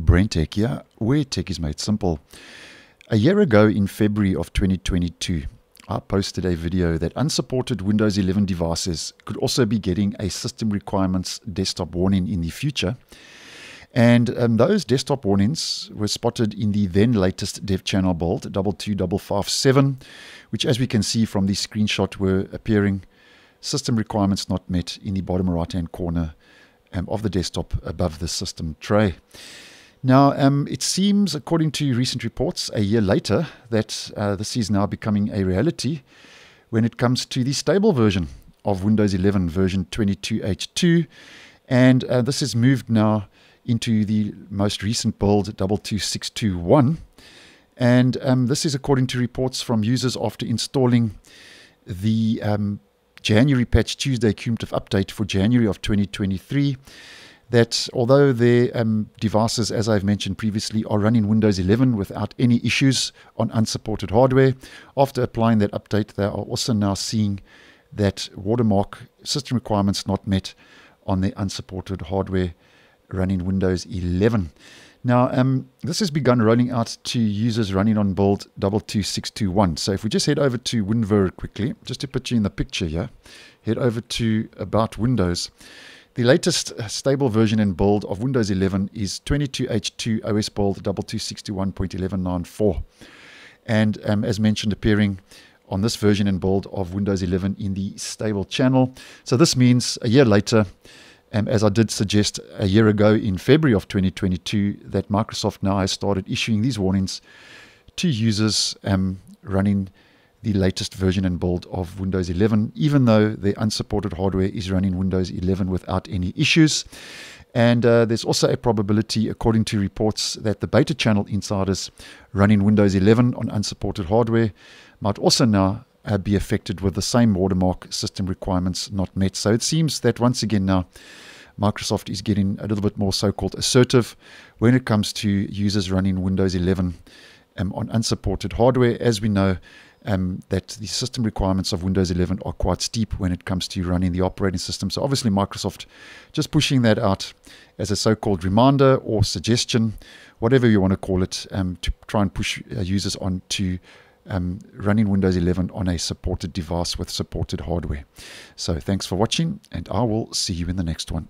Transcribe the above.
BrenTech here, where tech is made simple. A year ago in February of 2022, I posted a video that unsupported Windows 11 devices could also be getting a system requirements desktop warning in the future. And um, those desktop warnings were spotted in the then latest dev channel build 22557, which, as we can see from the screenshot, were appearing system requirements not met in the bottom right hand corner um, of the desktop above the system tray. Now, um, it seems, according to recent reports, a year later, that uh, this is now becoming a reality when it comes to the stable version of Windows 11, version 22H2. And uh, this has moved now into the most recent build, 22621. And um, this is according to reports from users after installing the um, January patch Tuesday cumulative update for January of 2023 that although their um, devices, as I've mentioned previously, are running Windows 11 without any issues on unsupported hardware, after applying that update, they are also now seeing that watermark system requirements not met on the unsupported hardware running Windows 11. Now, um, this has begun rolling out to users running on build 22621. So if we just head over to WinVer quickly, just to put you in the picture here, head over to About Windows. The latest uh, stable version and build of Windows 11 is 22H2 OS build 2261.1194. And um, as mentioned, appearing on this version and build of Windows 11 in the stable channel. So this means a year later, um, as I did suggest a year ago in February of 2022, that Microsoft now has started issuing these warnings to users um, running the latest version and build of Windows 11, even though the unsupported hardware is running Windows 11 without any issues. And uh, there's also a probability, according to reports, that the beta channel insiders running Windows 11 on unsupported hardware might also now uh, be affected with the same watermark system requirements not met. So it seems that once again now, Microsoft is getting a little bit more so called assertive when it comes to users running Windows 11 um, on unsupported hardware. As we know, um, that the system requirements of Windows 11 are quite steep when it comes to running the operating system. So obviously Microsoft just pushing that out as a so-called reminder or suggestion, whatever you want to call it, um, to try and push uh, users on to um, running Windows 11 on a supported device with supported hardware. So thanks for watching and I will see you in the next one.